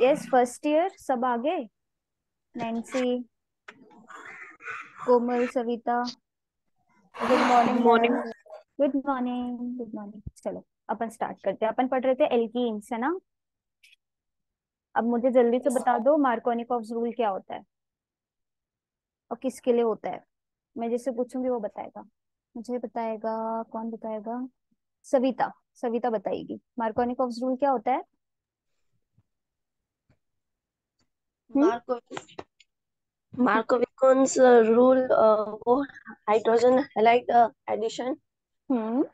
Yes first year सब आगे Nancy Komal Savita good morning morning good morning good morning चलो अपन start करते हैं। अपन पढ़ रहे थे एल्कीन्स है ना? अब मुझे जल्दी से बता दो मार्कोनिकॉव्स रूल क्या होता है? और किसके लिए होता है? मैं जिससे पूछूँगी वो बताएगा। मुझे बताएगा कौन बताएगा? सविता सविता बताएगी। मार्कोनिकॉव्स रूल क्या होता है? हम्म। मार्को मार्कोविकॉन्स रूल वो हाइड्रोजन हैलाइड एडिशन। हम्म।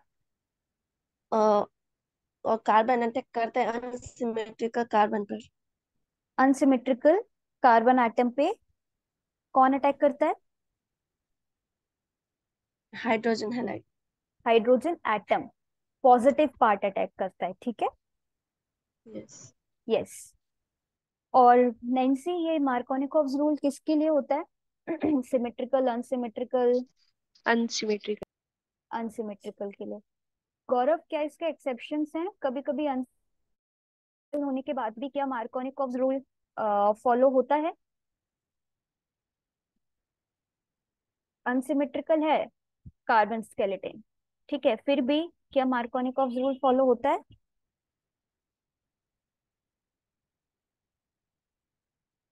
और कार्बन अटैक करते हैं अनसिमेट्रिकल कार्बन पर। अनसिमेट्रिकल कार्बन एटम पे कौन अटैक करता है? Hydrogen halide. Hydrogen atom positive part attack करता है ठीक है? यस। यस। और नैन्सी ये मार्कोनिकॉव्स रूल किसके लिए होता है? सिमेट्रिकल अनसिमेट्रिकल अनसिमेट्रिकल अनसिमेट्रिकल के लिए। गौरव क्या इसके एक्सेप्शंस हैं? कभी कभी होने के बाद भी क्या मार्कोनिकॉव्स रूल फॉलो होता है? अनसिमेट्रिकल है कार्बन स्केलेटन ठीक है फिर भी क्या मार्कोनिकॉव्स रूल फॉलो होता है?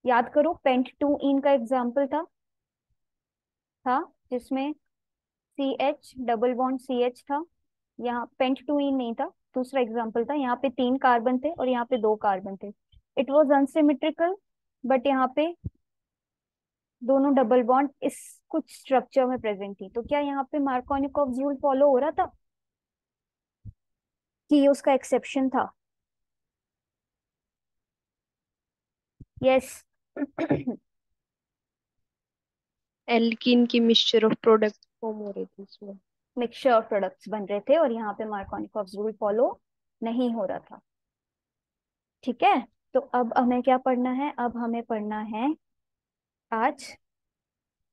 याद करो पेंट टू इन का एग्ज़ाम्पल था। था, जिसमें C H double bond C H था। यहाँ पेंट टू इन नहीं था, दूसरा एग्ज़ाम्पल था। यहाँ पे तीन कार्बन थे और यहाँ पे दो कार्बन थे। इट वॉज़ अनसिमेट्रिकल बट यहाँ पे दोनों डबल बॉन्ड इस कुछ स्ट्रक्चर में प्रेजेंट थी। तो क्या यहाँ पे मार्कोनिकॉव रूल फॉलो हो रहा था? कि ये उसका एक्सेप्शन था। यस एल्कीन की मिक्सचर ऑफ़ प्रोडक्ट फॉर्म हो रही थी इसमें मिक्सचर ऑफ़ प्रोडक्ट्स बन रहे थे और यहाँ पे मार्कोनिकॉव रूल फॉलो नहीं हो रहा था। ठीक है? तो अब हमें क्या पढ़ना है? अब हमें पढ़ना है आज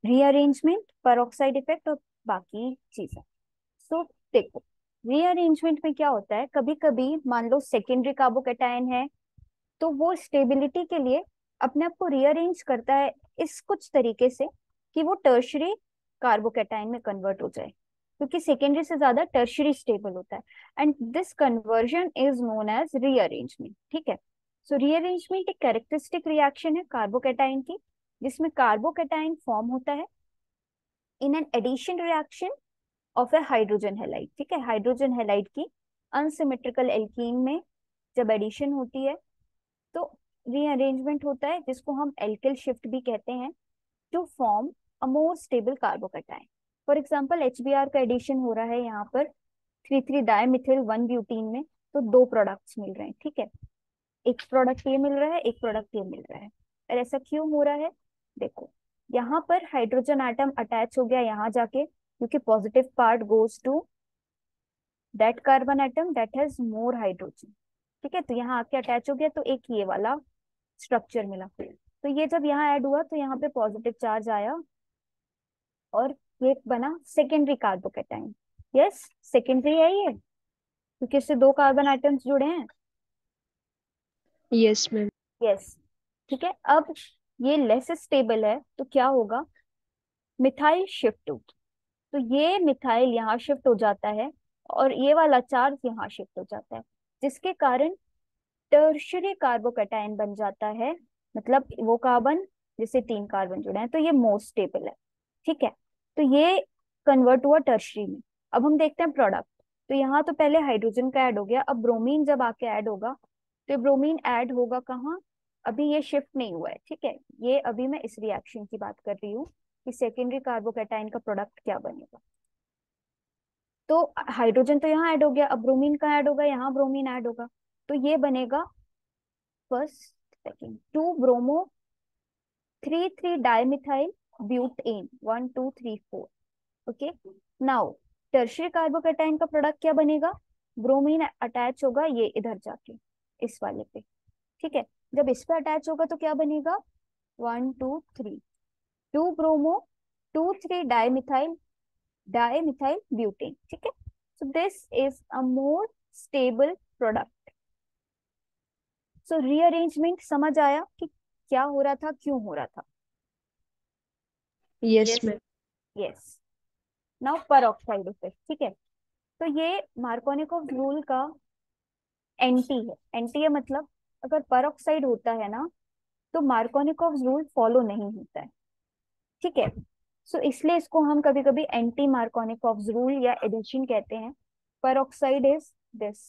रीअरेंजमेंट परऑक्साइड इफ़ेक्ट और बाकी चीज़ें। सो so, देखो रीअरेंजमेंट में क्या होता है? कभी कभी मान लो सेकेंडरी कार्बोकेटाइन है तो वो स्टेबिलिटी के लिए अपने आप को रीअरेंज करता है इस कुछ तरीके से कि वो टर्शरी कार्बोकेटाइन में कन्वर्ट हो जाए, क्योंकि सेकेंडरी से ज़्यादा टर्शरी स्टेबल होता है। And this conversion is known as rearrangement ठीक है? सो रीअरेंजमेंट एक कैरेक्टरिस्टिक रिएक्शन है कार्बोकेटाइन की, जिसमें कार्बोकेटाइन फॉर्म होता है in an addition reaction of a hydrogen halide ठीक है? हाइड्रोजन हेलाइट की अनसिमेट्रिकल एल्कीन में जब एडिशन होती है तो रीअरेंजमेंट होता है, जिसको हम एल्किल शिफ्ट भी कहते हैं to form a more stable carbocation for example H का एडिशन हो रहा है यहाँ पर three three dimethyl one butene में तो दो प्रोडक्ट्स मिल रहे हैं, ठीक है? एक प्रोडक्ट ये मिल रहा है, एक प्रोडक्ट ये मिल रहा है। और ऐसा क्यों हो रहा है? देखो, यहाँ पर हाइड्रोजन आइटम अटैच हो गया यहाँ जाके, क्योंकि positive part goes to that carbon atom that has more hydrogen ठीक है? तो यहाँ आके अटैच हो गया तो एक ये वाला स्ट्रक्चर मिला। तो ये जब यहाँ ऐड हुआ तो यहाँ पे पॉजिटिव चार्ज आया और ये बना सेकेंडरी कार्बोकेटाइन यस सेकेंडरी है ये क्योंकि इससे दो कार्बन आइटम्स जुड़े हैं। यस मैम यस ठीक है अब ये लेस स्टेबल है तो क्या होगा? मिथाइल शिफ्ट होगी। तो ये मिथाइल यहाँ शिफ्ट हो जाता है और ये वाला चार्ज यहाँ शिफ्ट हो जाता है जिसके कारण टर्शरी कार्बोकेटाइन बन जाता है मतलब वो कार्बन जिससे तीन कार्बन जुड़े हैं तो ये मोस्ट स्टेबल है, ठीक है? तो ये कन्वर्ट हुआ टर्शरी में। अब हम देखते हैं प्रोडक्ट। तो यहाँ तो पहले हाइड्रोजन का ऐड हो गया, अब ब्रोमीन जब आके ऐड होगा तो ब्रोमीन ऐड होगा कहाँ? अभी ये शिफ्ट नहीं हुआ है, ठीक है? ये अभी मैं इस रिएक्शन की बात कर रही हूँ कि सेकेंडरी कार्बोकेटाइन का प्रोडक्ट क्या बनेगा। तो हाइड्रोजन तो यहाँ ऐड हो गया, अब ब्रोमीन का ऐड होगा, यहाँ ब्रोमीन ऐड होगा। तो ये बनेगा first second, two bromo, three three dimethyl butane one, two, three, four, okay? Now tertiary carbocation का प्रोडक्ट क्या बनेगा? ब्रोमीन अटैच होगा ये इधर जाके, इस वाले पे, ठीक है? जब इस पे अटैच होगा तो क्या बनेगा? One, two, three, two bromo, two, three dimethyl dimethyl butane ठीक है? So this is a more stable product so rearrangement समझ आया कि क्या हो रहा था क्यों हो रहा था? Yes ma'am yes now peroxide effect ठीक है? तो ये मार्कोनिकोव रूल का एंटी है। एंटी है मतलब अगर परऑक्साइड होता है ना तो मार्कोनिकोव रूल फॉलो नहीं होता है। ठीक है? सो so, इसलिए इसको हम कभी कभी एंटी मार्कोनिकोव रूल या एडिशन कहते हैं। परऑक्साइड इज़ दिस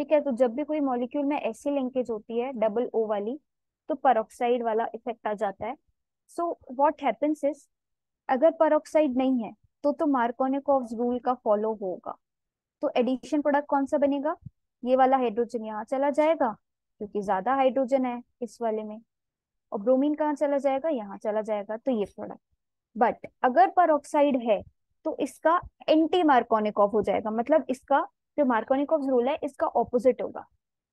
ठीक है तो जब भी कोई मॉलिक्यूल में ऐसी लिंकेज होती है डबल ओ वाली तो परऑक्साइड वाला इफ़ेक्ट आ जाता है। सो व्हाट हैपेंस इज़ अगर परऑक्साइड नहीं है तो तो मार्कोनिकोव रूल का फॉलो होगा। तो एडिशन प्रोडक्ट कौन सा बनेगा? ये वाला हाइड्रोजन यहाँ चला जाएगा, क्योंकि ज़्यादा हाइड्रोजन है इस वाले में। और ब्रोमीन कहाँ चला जाएगा? यहाँ चला जाएगा तो ये प्रोडक्ट बट अगर परऑक्साइड है तो इसका एंटी मार्कोनिकॉफ हो जाएगा मतलब इसका जो मार्कोनिकॉफ रूल है इसका ऑपोजिट होगा।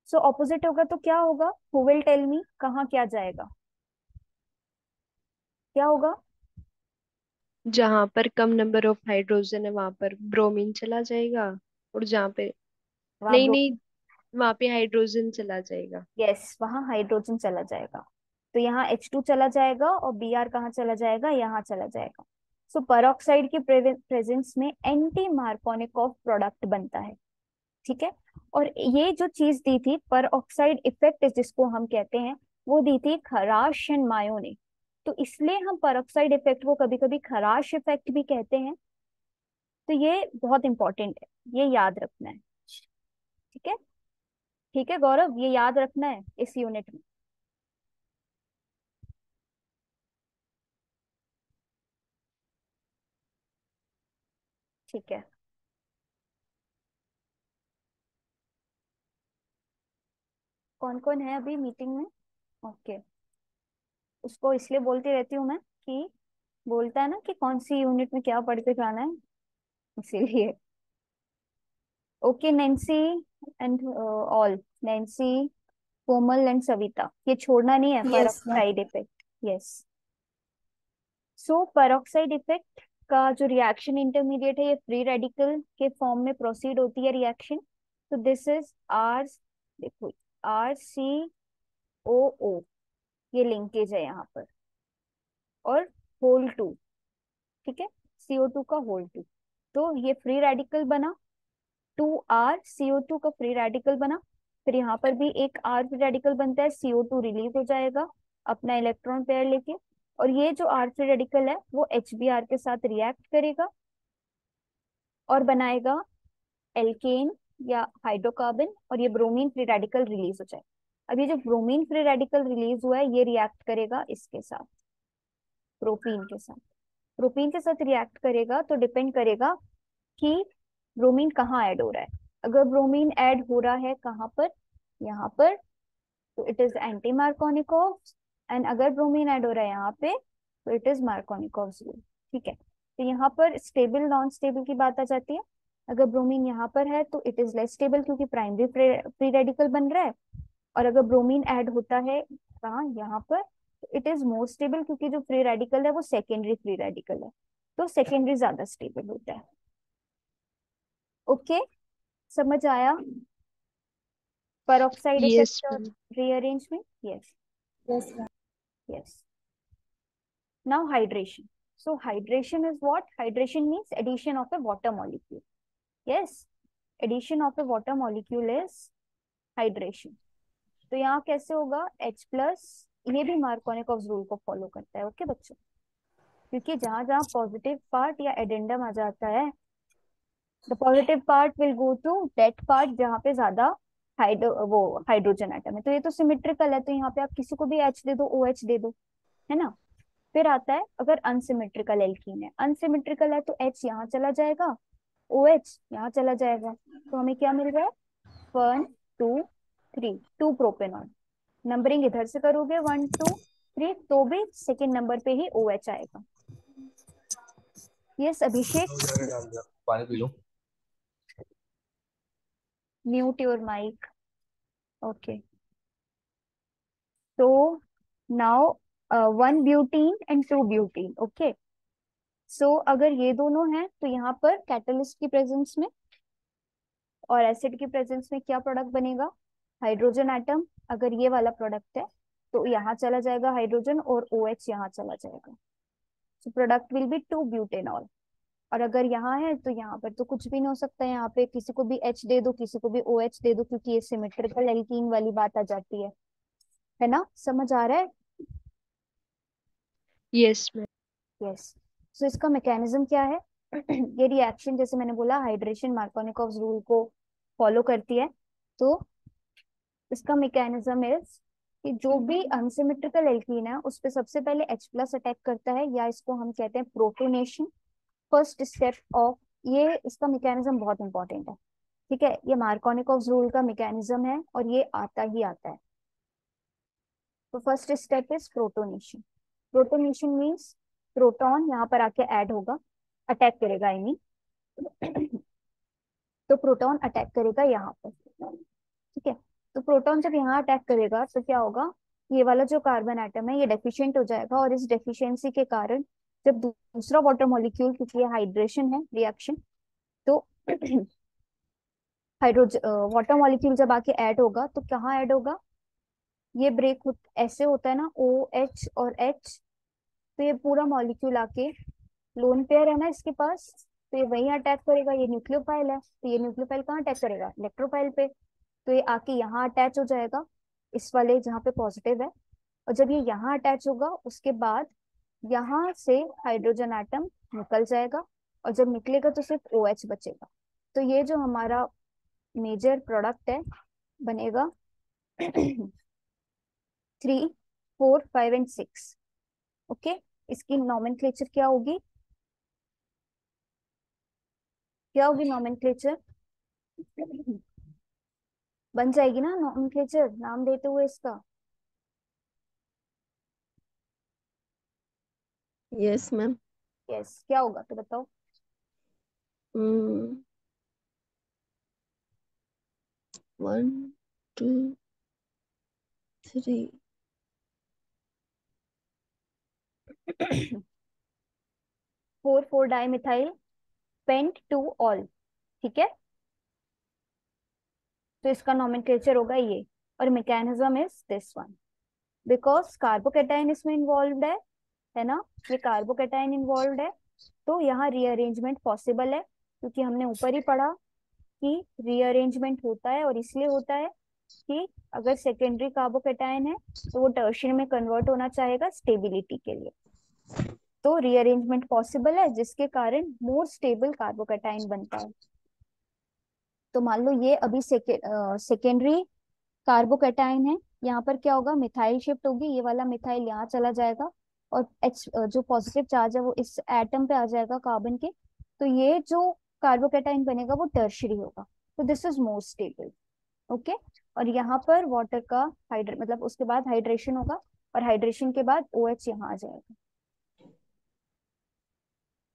सो so, ऑपोजिट होगा तो क्या होगा? हु विल टेल मी कहाँ क्या जाएगा? क्या होगा? जहाँ पर कम नंबर ऑफ़ हाइड्रोजन है वहाँ पर ब्रोमीन चला जाएगा और जहाँ पे नहीं नहीं वहाँ पे हाइड्रोजन चला जाएगा। यस yes, वहाँ हाइड्रोजन चला जाएगा। तो यहाँ एच टू चला जाएगा और बी आर कहाँ चला जाएगा? यहाँ चला जाएगा। सो so, परऑक्साइड के प्रेजेंस में एंटी मार्कोनिकॉफ प्रोडक्ट बनता है। ठीक है? और ये जो चीज़ दी थी पर ऑक्साइड इफ़ेक्ट जिसको हम कहते हैं, वो दी थी खराश एंड मायो ने। तो इसलिए हम परऑक्साइड इफ़ेक्ट को कभी कभी खराश इफ़ेक्ट भी कहते हैं। तो ये बहुत इंपॉर्टेंट है, ये याद रखना है। ठीक है? ठीक है, गौरव, ये याद रखना है इस यूनिट में। ठीक है। कौन कौन है अभी मीटिंग में? Okay okay. उसको इसलिए बोलती रहती हूँ मैं कि बोलता है ना कि कौन सी यूनिट में क्या पढ़ के जाना है? इसीलिए। Okay Nancy and all Nancy Komal and Savita. ये छोड़ना नहीं है peroxide effect yes so peroxide effect का जो रिएक्शन इंटरमीडिएट है ये फ्री रेडिकल के फॉर्म में प्रोसीड होती है रिएक्शन तो दिस इज़ आर देखो आर सी ओ ओ। ये लिंकेज है यहाँ पर। और होल टू ठीक है? सीओ टू का होल टू तो ये फ्री रेडिकल बना। टू आर सीओ टू का फ्री रेडिकल बना। फिर यहाँ पर भी एक आर फ्री रेडिकल बनता है। सीओ टू रिलीज़ हो जाएगा अपना इलेक्ट्रॉन पेयर लेके। और ये जो आर फ्री रेडिकल है, वो एच बी आर के साथ रिएक्ट करेगा और बनाएगा एल्केन या हाइड्रोकार्बन और ये ब्रोमीन फ्री रेडिकल रिलीज़ हो जाए। अब ये जो ब्रोमीन फ्री रेडिकल रिलीज़ हुआ है, ये रिएक्ट करेगा इसके साथ प्रोपीन के साथ। प्रोपीन के साथ रिएक्ट करेगा तो डिपेंड करेगा कि ब्रोमीन कहाँ ऐड हो रहा है। अगर ब्रोमीन ऐड हो रहा है कहाँ पर? यहाँ पर। तो it is anti Markovnikov and अगर ब्रोमीन ऐड हो रहा है यहाँ पे तो इट इज़ मार्कोनिकोव ठीक है। तो यहाँ पर स्टेबल नॉन स्टेबल की बात आ जाती है। अगर ब्रोमीन यहाँ पर है तो इट इज़ लेस स्टेबल क्योंकि प्राइमरी फ्री रेडिकल बन रहा है और अगर ब्रोमीन ऐड होता है कहाँ यहाँ पर तो इट इज़ मोर स्टेबल क्योंकि जो फ्री रेडिकल है वो सेकेंडरी फ्री रेडिकल है तो सेकेंडरी ज़्यादा स्टेबल होता है ओके okay? समझ आया peroxide yes effect or ma'am. rearrangement yes Yes, yes now hydration so hydration is what hydration means addition of a water molecule yes, addition of a water molecule is hydration. तो यहाँ कैसे होगा? H plus ये भी Markovnikov rule को follow करता है okay बच्चों? क्योंकि जहाँ जहाँ पॉजिटिव पार्ट या एडेंडम आ जाता है the positive part will go to that part जहाँ पे ज़्यादा हाइड्रो वो हाइड्रोजन आइटम है। तो ये तो सिमेट्रिकल है तो यहाँ पे आप किसी को भी एच दे दो ओ एच दे दो, है ना? फिर आता है, अगर अनसिमेट्रिकल एल्कीन है। अनसिमेट्रिकल है तो एच यहाँ चला जाएगा ओ एच यहाँ चला जाएगा। तो हमें क्या मिल रहा है? One two three two propanol numbering इधर से करोगे वन टू थ्री तो भी सेकेंड नंबर पे ही ओ OH आएगा। यस अभिषेक पानी पी लो? Mute your mic. Okay. So now uh, butene butene and two butene. Okay so अगर ये दोनों हैं तो यहाँ पर कैटलिस्ट की प्रेजेंस में और एसिड की प्रेजेंस में क्या प्रोडक्ट बनेगा? हाइड्रोजन एटम अगर ये वाला प्रोडक्ट है तो यहाँ चला जाएगा हाइड्रोजन और ओ OH यहाँ चला जाएगा। So product will be two butanol और अगर यहाँ है तो यहाँ पर तो कुछ भी नहीं हो सकता है यहाँ पे। किसी को भी H दे दो किसी को भी ओ OH दे दो क्योंकि ये सिमेट्रिकल एल्कीन वाली बात आ जाती है। है ना? समझ आ रहा है? यस यस सो so, इसका मैकेनिज्म क्या है? ये रिएक्शन जैसे मैंने बोला हाइड्रेशन मार्कोनिकॉव्स रूल को फॉलो करती है। तो इसका मैकेनिज्म इज़ कि जो भी अनसिमेट्रिकल एल्कीन है उस पे सबसे पहले H प्लस अटैक करता है या इसको हम कहते हैं प्रोटोनेशन फ़र्स्ट स्टेप ऑफ़ ये इसका मैकेनिज्म बहुत इंपॉर्टेंट है। ठीक है? ये मार्कोनिकॉव्स रूल का मैकेनिज्म है और ये आता ही आता है। तो first step is protonation protonation means proton यहाँ पर आके ऐड होगा, अटैक करेगा आई मीन तो प्रोटॉन अटैक करेगा यहाँ पर, ठीक है? तो प्रोटॉन जब यहाँ अटैक करेगा तो क्या होगा? ये वाला जो कार्बन आइटम है, ये डेफिशिएंट हो जाएगा और इस डेफिशिएंसी के कारण जब दूसरा वाटर मॉलिक्यूल क्योंकि ये हाइड्रेशन है रिएक्शन तो हाइड्रोजन वाटर मॉलिक्यूल जब आके ऐड होगा तो कहाँ ऐड होगा? ये ब्रेक ऐसे होता है ना ओ एच और एच तो ये पूरा मॉलिक्यूल आके लोन पेयर है ना इसके पास तो ये वही अटैक करेगा, ये न्यूक्लियोफाइल है तो ये न्यूक्लियोफाइल कहाँ अटैक करेगा? इलेक्ट्रोफाइल पे। तो ये आके यहाँ अटैच हो जाएगा, इस वाले जहाँ पे पॉजिटिव है। और जब ये यहाँ अटैच होगा, उसके बाद यहाँ से हाइड्रोजन एटम निकल जाएगा, और जब निकलेगा तो सिर्फ़ ओ OH बचेगा। तो ये जो हमारा मेजर प्रोडक्ट है, बनेगा three four five and six okay इसकी नॉमेनक्लेचर क्या होगी? क्या होगी नॉमेनक्लेचर बन जाएगी ना नॉमेनक्लेचर नाम देते हुए इसका। यस मैम यस क्या होगा तो बताओ। One two three four four dimethyl, pent two ol, ठीक है? तो इसका नॉमेनक्लेचर होगा ये, और mechanism is this one because carbocation इसमें इन्वॉल्व है है ना? ये कार्बोकेटाइन इन्वॉल्व है तो यहाँ रीअरेंजमेंट पॉसिबल है, क्योंकि हमने ऊपर ही पढ़ा कि रीअरेंजमेंट होता है और इसलिए होता है कि अगर सेकेंडरी कार्बोकेटाइन है तो वो टर्शियरी में कन्वर्ट होना चाहेगा स्टेबिलिटी के लिए। तो रीअरेंजमेंट पॉसिबल है, जिसके कारण मोर स्टेबल कार्बोकेटाइन बनता है। तो मान लो ये अभी सेकेंडरी कार्बोकेटाइन है, यहाँ पर क्या होगा मिथाइल शिफ्ट होगी, ये वाला मिथाइल यहाँ चला जाएगा, और एच जो पॉजिटिव चार्ज है वो इस एटम पे आ जाएगा कार्बन के तो ये जो कार्बोकेटाइन बनेगा वो टर्शरी होगा। तो this is more stable okay और यहाँ पर वाटर का हाइड्रे मतलब उसके बाद हाइड्रेशन होगा, और हाइड्रेशन के बाद ओ OH यहाँ आ जाएगा।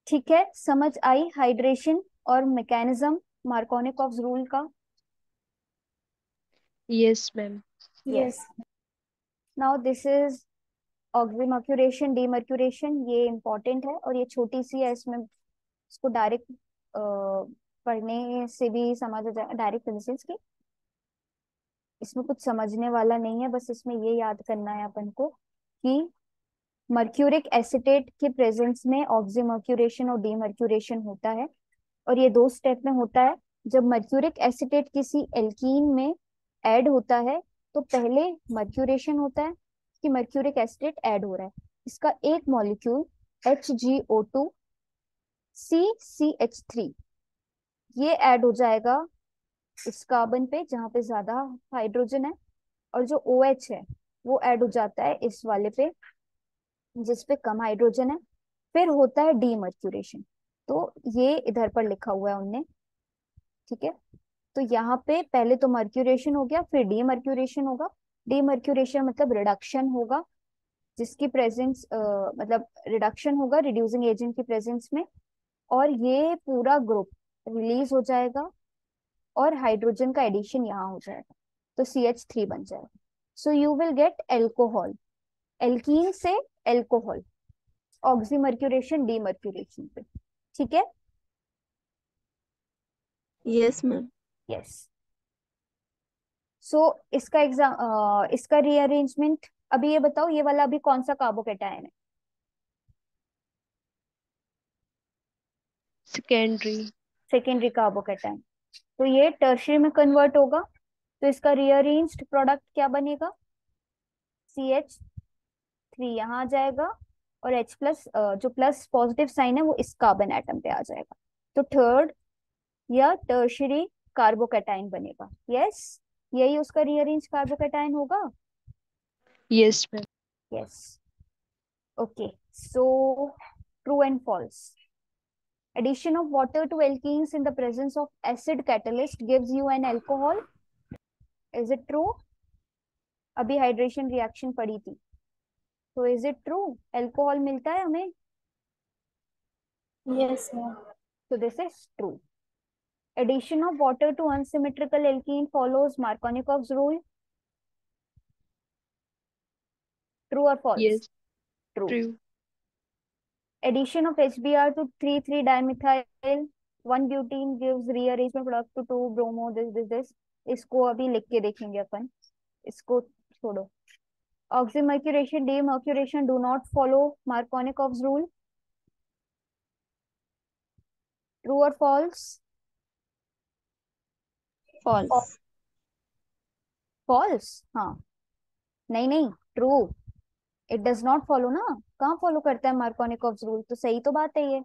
ठीक है समझ आई हाइड्रेशन और मैकेनिज्म मार्कोनिकॉफ्स रूल का? Yes ma'am yes now this is oxymercuration demercuration ये इंपॉर्टेंट है और ये छोटी सी है इसमें इसको डायरेक्ट पढ़ने से भी समझ आ जाएगा डायरेक्ट इन की। इसमें कुछ समझने वाला नहीं है बस इसमें ये याद करना है अपन को कि मर्क्यूरिक एसिटेट के प्रेजेंस में ऑक्सीमर्क्यूरेशन और डीमर्क्यूरेशन होता है। और ये दो स्टेप में होता है। जब मर्क्यूरिक एसिटेट किसी एल्कीन में ऐड होता है तो पहले मर्क्यूरेशन होता है कि मर्क्यूरिक एसिड ऐड हो रहा है। इसका एक molecule H G O two C C H three ये ऐड हो जाएगा इस कार्बन पे, जहाँ पे ज़्यादा हाइड्रोजन है। और जो ओ OH है, वो ऐड हो जाता है इस वाले पे। जिसपे कम हाइड्रोजन है फिर होता है डीमर्क्यूरेशन तो ये इधर पर लिखा हुआ है उनने ठीक है? तो यहाँ पे पहले तो मर्क्यूरेशन हो गया फिर डी डीमर्क्यूरेशन होगा. डी डीमर्क्यूरेशन मतलब रिडक्शन होगा जिसकी प्रेजेंस uh, मतलब रिडक्शन होगा रिड्यूसिंग एजेंट की प्रेजेंस में और ये पूरा ग्रुप रिलीज़ हो जाएगा और हाइड्रोजन का एडिशन यहाँ हो जाएगा. तो सी एच थ्री बन जाएगा. So you will get alcohol alkene से एल्कोहल ऑक्सीमर्क्यूरेशन डीमर्क्यूरेशन पे ठीक है? यस मैम यस सो इसका एग्ज़ाम uh, इसका रीअरेंजमेंट अभी ये बताओ ये वाला अभी कौन सा कार्बोकेटायन है? सेकेंडरी सेकेंडरी कार्बोकेटायन तो ये टर्शरी में कन्वर्ट होगा तो इसका रीअरेंज्ड प्रोडक्ट क्या बनेगा? सी एच थ्री यहाँ आ जाएगा और H प्लस जो प्लस पॉजिटिव साइन है वो इस कार्बन एटम पे आ जाएगा। तो थर्ड या टर्शरी कार्बोकेटाइन बनेगा। Yes yes? यही उसका रीअरेंज कार्बोकेटाइन होगा? Yes yes okay so true and false addition of water to alkenes in the presence of acid catalyst gives you an alcohol. Is it true? अभी hydration reaction पड़ी थी। तो is it true alcohol मिलता है हमें ma'am. so this is true addition of water to unsymmetrical alkene follows markovnikov's rule true or false yes true true addition of hbr to 3,3 dimethyl 1 butene gives rearrangement product to 2 bromo this this this इसको अभी लिख के देखेंगे अपन इसको छोड़ो oxymercuration demercuration do not follow markovnikov's rule? True or false? False. False हाँ. नहीं नहीं true it does not follow ना. कहाँ फॉलो करता है मार्कोनिकोव्स रूल तो सही तो बात है ये.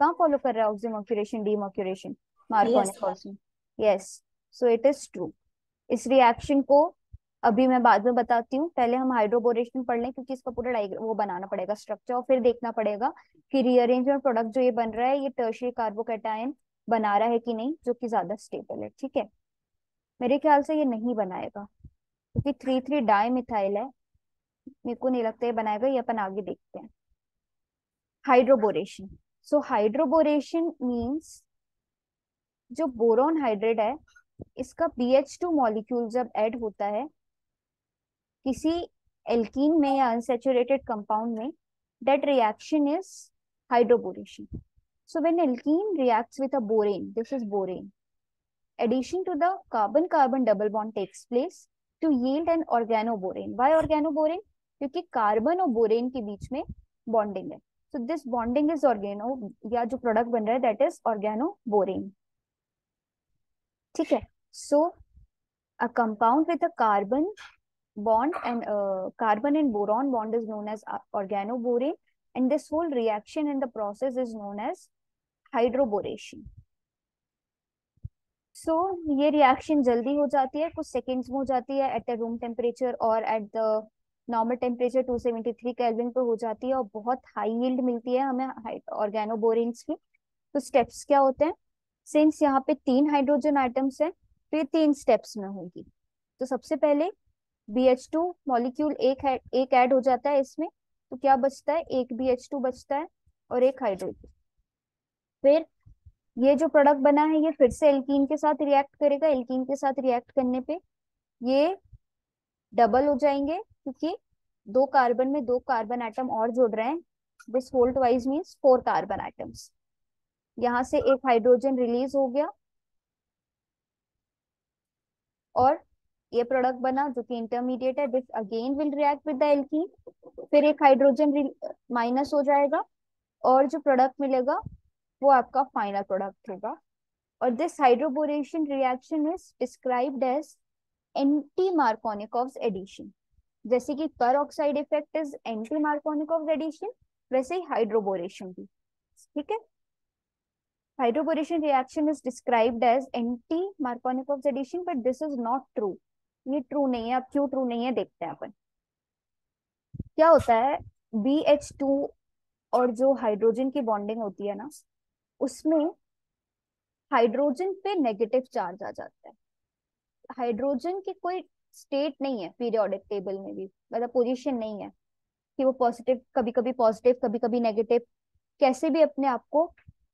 कहाँ फॉलो कर रहा है oxymercuration demercuration Markovnikov's yes so it is true इस रिएक्शन को अभी मैं बाद में बताती हूँ, पहले हम हाइड्रोबोरेशन पढ़ लें, क्योंकि इसका पूरा वो बनाना पड़ेगा स्ट्रक्चर और फिर देखना पड़ेगा कि रीअरेंजमेंट प्रोडक्ट जो ये बन रहा है, ये टर्शियरी कार्बोकेटायन बना रहा है कि नहीं, जो कि ज़्यादा स्टेबल है, ठीक है? मेरे ख्याल से ये नहीं बनाएगा, क्योंकि थ्री थ्री डाई मिथाइल है। मेरे को नहीं लगता ये बनाएगा, ये अपन आगे देखते हैं। हाइड्रोबोरेशन सो हाइड्रोबोरेशन मीन्स जो बोरोन हाइड्रेट है, इसका बी एच टू मॉलिक्यूल जब ऐड होता है किसी एल्किन में या अनसेचुरेटेड कंपाउंड में that reaction is hydroboration so when alkene reacts with borane this is borane addition to the carbon carbon double bond takes place to yield an organoborane why organoborane क्योंकि carbon और borane के बीच में bonding है. So this bonding is organo या जो product बन रहा है दैट इज़ ऑर्गेनो बोरेन ठीक है? So a compound with a carbon bond and uh, carbon and boron bond is known as uh, organoborane. And this whole reaction in the process is known as hydroboration. So so, ये reaction जल्दी हो जाती है कुछ seconds में हो जाती है एट द रूम टेम्परेचर और at the normal temperature 273 kelvin पे हो जाती है और बहुत हाई यील्ड मिलती है हमें ऑर्गेनोबोरेन्स की। तो स्टेप्स क्या होते हैं? सिंस यहाँ पे तीन हाइड्रोजन आइटम्स हैं तो ये तीन स्टेप्स में होगी। तो सबसे पहले BH2 मॉलिक्यूल एक है, एक ऐड हो जाता है इसमें तो क्या बचता है? एक BH2 बचता है और एक हाइड्रोजन फिर ये जो प्रोडक्ट बना है, ये फिर से एल्कीन के साथ रिएक्ट करेगा। एल्कीन के साथ रिएक्ट करने पे ये डबल हो जाएँगे, क्योंकि दो कार्बन में दो कार्बन आइटम और जुड़ रहे हैं। This whole wise means four carbon items यहाँ से एक हाइड्रोजन रिलीज़ हो गया। और ये प्रोडक्ट बना जो कि इंटरमीडिएट है this again will react with the alkene फिर एक हाइड्रोजन माइनस हो जाएगा और जो प्रोडक्ट मिलेगा, वो आपका फाइनल प्रोडक्ट होगा। और this hydroboration reaction is described as anti Markovnikov's addition जैसे कि peroxide effect is anti Markovnikov's addition वैसे ही हाइड्रोबोरेशन भी। ठीक है? Hydroboration reaction is described as anti Markovnikov's addition but this is not true ये ट्रू नहीं है, अब क्यों ट्रू नहीं है, देखते हैं अपन। क्या होता है बी एच टू और जो हाइड्रोजन की बॉन्डिंग होती है ना, उसमें हाइड्रोजन पे नेगेटिव चार्ज आ जाता है। हाइड्रोजन की कोई स्टेट नहीं है पीरियोडिक टेबल में भी मतलब पोजीशन नहीं है कि वो पॉजिटिव कभी कभी पॉजिटिव कभी कभी नेगेटिव कैसे भी अपने आप को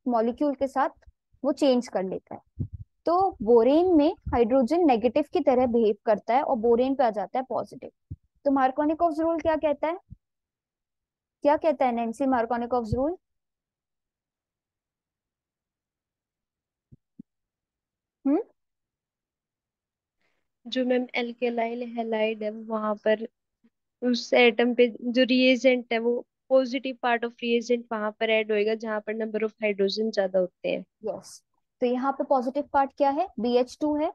मॉलिक्यूल के साथ वो चेंज कर लेता है। तो बोरेन में हाइड्रोजन नेगेटिव की तरह बिहेव करता है और बोरेन पे आ जाता है पॉजिटिव तो मार्कोनिकोव्स रूल क्या कहता है? क्या कहता है नैन्सी मार्कोनिकोव्स रूल जो मैम एल्केलाइल हैलाइड है वहाँ पर उस एटम पे जो रिएजेंट है वो पॉजिटिव पार्ट ऑफ़ रिएजेंट वहाँ पर ऐड होएगा जहाँ पर नंबर ऑफ़ हाइड्रोजन ज़्यादा होते हैं। यस तो यहाँ पे पॉजिटिव पार्ट क्या है? बी एच टू है।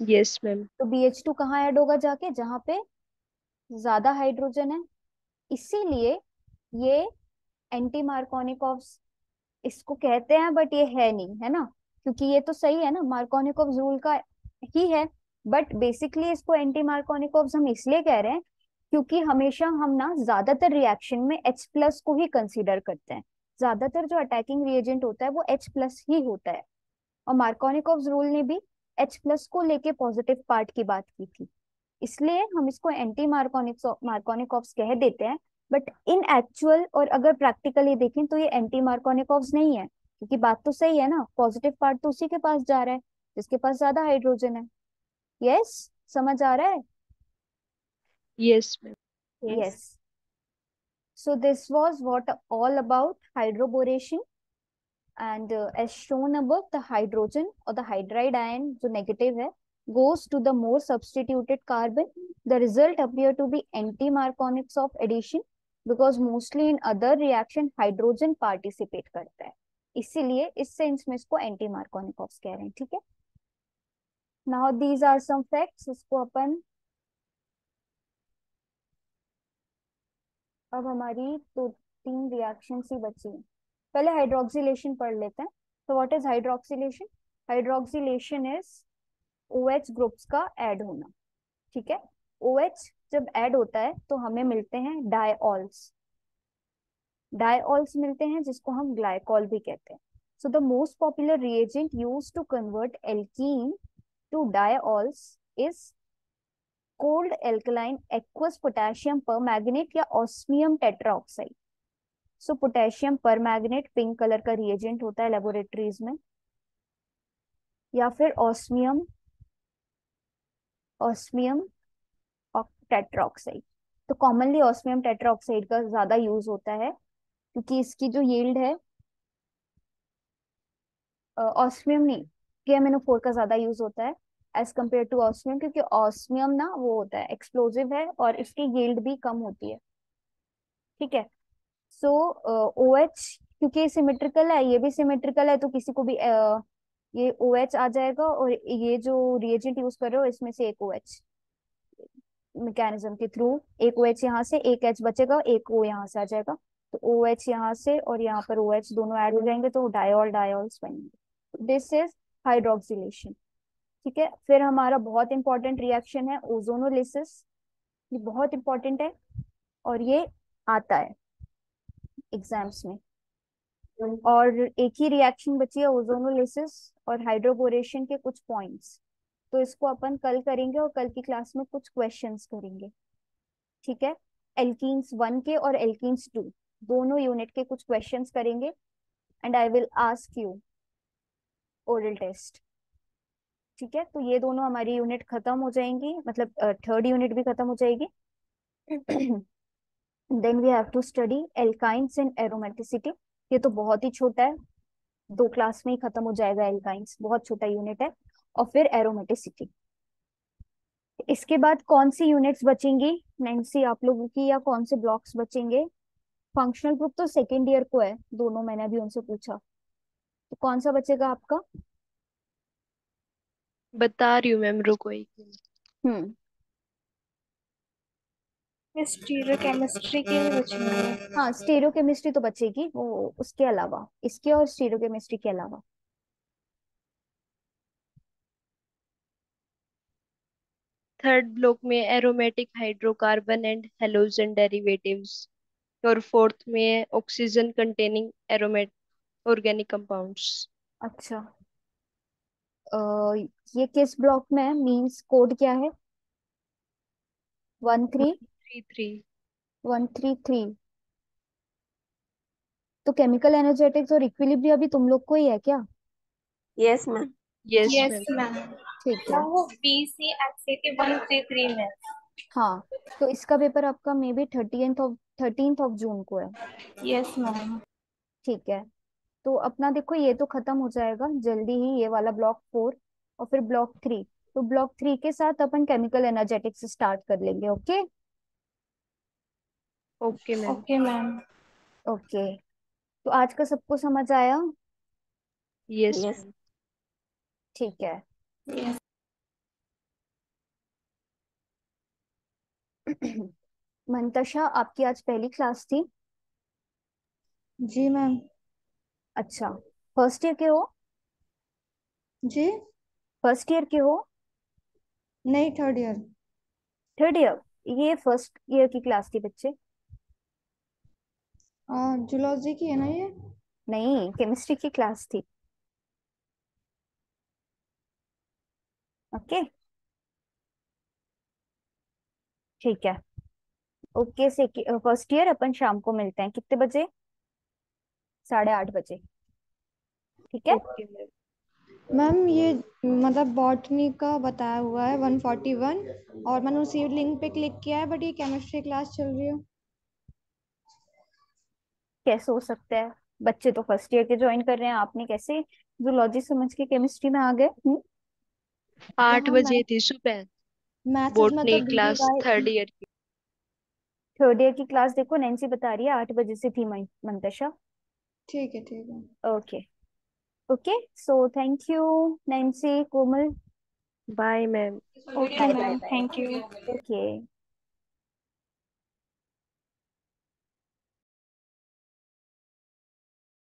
यस मैम तो बी एच टू कहाँ ऐड होगा जाके? जहाँ पे ज़्यादा हाइड्रोजन है। इसीलिए ये एंटी मार्कोनिकॉव इसको कहते हैं बट ये है नहीं है ना? क्योंकि ये तो सही है ना? मार्कोनिकॉव रूल का ही है। बट बेसिकली इसको एंटी मार्कोनिकॉव हम इसलिए कह रहे हैं क्योंकि हमेशा हम ना ज़्यादातर रिएक्शन में H प्लस को ही कंसीडर करते हैं। ज़्यादातर जो अटैकिंग रिएजेंट होता है वो H प्लस ही होता है। और मार्कोनिकॉव रूल ने भी H प्लस को लेके पॉजिटिव पार्ट की बात की थी। इसलिए हम इसको एंटी मार्कोनिक्स मार्कोनिकॉव्स कह देते हैं। बट इन एक्चुअल और अगर प्रैक्टिकली देखें तो ये एंटी मार्कोनिकॉव्स नहीं है। क्योंकि बात तो सही है ना पॉजिटिव पार्ट तो उसी के पास जा रहा है जिसके पास ज़्यादा हाइड्रोजन है। Yes yes? समझ आ रहा है? Yes ma'am yes. So this was what all about hydroboration and uh, as shown above the hydrogen or the hydride ion जो negative है goes to the more substituted carbon the result appear to be anti-Markovniks of addition because mostly in other reaction hydrogen participate करता है इसीलिए इस sense में इसको anti Markovnikov's कह रहे हैं ठीक है now these are some facts इसको अपन अब हमारी तो तीन रिएक्शन ही बची पहले हाइड्रोक्सिलेशन पढ़ लेते हैं। तो what is hydroxylation hydroxylation is O H groups का एड होना। ठीक है? ओ OH जब ऐड होता है तो हमें मिलते हैं डायऑल्स डायऑल्स मिलते हैं, जिसको हम ग्लाइकॉल भी कहते हैं। So the most popular reagent use to convert alkene to diols is cold alkaline aqueous potassium permanganate या osmium tetroxide so potassium per permanganate pink colour का रिएजेंट होता है लेबोरेटरीज में. या फिर ऑस्मियम ऑस्मियम टेट्राऑक्साइड तो कॉमनली ऑस्मियम टेट्राऑक्साइड का ज़्यादा यूज़ होता है, क्योंकि इसकी जो यील्ड है ऑस्मियम नहीं के का ज़्यादा यूज़ होता है. एज कंपेयर टू ऑस्मियम क्योंकि ऑस्मियम ना वो होता है एक्सप्लोजिव है और इसकी यील्ड भी कम होती है। ठीक है? सो ओ एच क्योंकि सिमेट्रिकल है ये भी सिमेट्रिकल है तो किसी को भी uh, ये ओ OH एच आ जाएगा और ये जो रिएजेंट यूज़ कर रहे हो इसमें से एक ओ एच मैकेनिज्म के थ्रू एक ओ एच यहाँ से एक एच बचेगा एक ओ यहाँ से आ जाएगा। तो ओ एच यहाँ से और यहाँ पर ओ OH दोनों ऐड हो जाएँगे तो डायोल डायोल्स बनेंगे। दिस इज़ हाइड्रोक्सिलेशन ठीक है? फिर हमारा बहुत इंपॉर्टेंट रिएक्शन है ओजोनोलिसिस ये बहुत इंपॉर्टेंट है, और ये आता है एग्ज़ाम्स में। और एक ही रिएक्शन बची है ओजोनोलिसिस और हाइड्रोबोरेशन के कुछ पॉइंट्स तो इसको अपन कल करेंगे और कल की क्लास में कुछ क्वेश्चंस करेंगे। ठीक है? एल्कीन्स वन के और एल्कीन्स टू दोनों यूनिट के कुछ क्वेश्चंस करेंगे। And I will ask you oral test ठीक है? तो ये दोनों हमारी यूनिट खत्म हो जाएँगी मतलब थर्ड यूनिट भी खत्म हो जाएगी। Then we have to study alkynes and aromaticity ये तो बहुत ही छोटा है। दो क्लास में ही खत्म हो जाएगा एल्काइंस बहुत छोटा यूनिट है। और फिर एरोमेटिसिटी इसके बाद कौन सी यूनिट्स बचेंगी? नैन्सी आप लोगों की या कौन से ब्लॉक्स बचेंगे? फंक्शनल ग्रुप तो सेकेंड ईयर को है। दोनों मैंने अभी उनसे पूछा। तो कौन सा बचेगा आपका? बता रही हूँ मैम रुको एक मिनट। हम्म। स्टीरियोकेमिस्ट्री के भी बचेंगे हाँ। स्टीरियोकेमिस्ट्री तो बचेगी वो उसके अलावा इसके और स्टीरियोकेमिस्ट्री के अलावा। थर्ड ब्लॉक में aromatic hydrocarbon and halogen derivatives और फोर्थ में oxygen containing aromatic organic compounds अच्छा। अ, ये किस ब्लॉक में है? मींस कोड क्या है? One three? Three three. One three three. तो केमिकल एनर्जेटिक्स और इक्विलिब्रियम अभी तुम लोग को ही है क्या? यस मैम यस मैम ठीक है। वो बी सी एक्सेटिव वन थ्री थ्री में हाँ। तो इसका पेपर आपका may be thirteenth of thirteenth of June को है। यस मैम ठीक है। तो अपना देखो ये तो खत्म हो जाएगा जल्दी ही ये वाला ब्लॉक फोर और फिर ब्लॉक थ्री। तो ब्लॉक थ्री के साथ अपन केमिकल एनर्जेटिक्स स्टार्ट कर लेंगे okay? Okay ma'am. Okay ma'am. Okay. तो आज का सबको समझ आया? Yes Yes. मैम। ठीक है। यस मंतशा आपकी आज पहली क्लास थी? जी मैम। अच्छा फ़र्स्ट ईयर के हो? जी। फ़र्स्ट ईयर के हो? नहीं थर्ड ईयर थर्ड ईयर ये फ़र्स्ट ईयर की क्लास थी बच्चे? जूलॉजी की है ना ये? नहीं केमिस्ट्री की क्लास थी। ओके ठीक है। ओके से फ़र्स्ट ईयर अपन शाम को मिलते हैं। कितने बजे? साढ़े आठ बजे। ठीक है? मैम। ये मतलब बॉटनी का बताया हुआ है 141 और मैंने उसी लिंक पे क्लिक किया है बट ये केमिस्ट्री क्लास चल रही है। कैसे हो सकता है? बच्चे तो फ़र्स्ट ईयर के ज्वाइन कर रहे हैं आपने कैसे जूलॉजी समझ के केमिस्ट्री में आ गए? हम्म? आठ बजे थी सुबह। Maths botany class third year की। थर्ड ईयर की क्लास देखो नैन्सी बता रही है आठ बजे से थी मंतशा। ठीक है ठीक है। Okay okay so thank you Nancy Komal bye ma'am okay ma'am thank you okay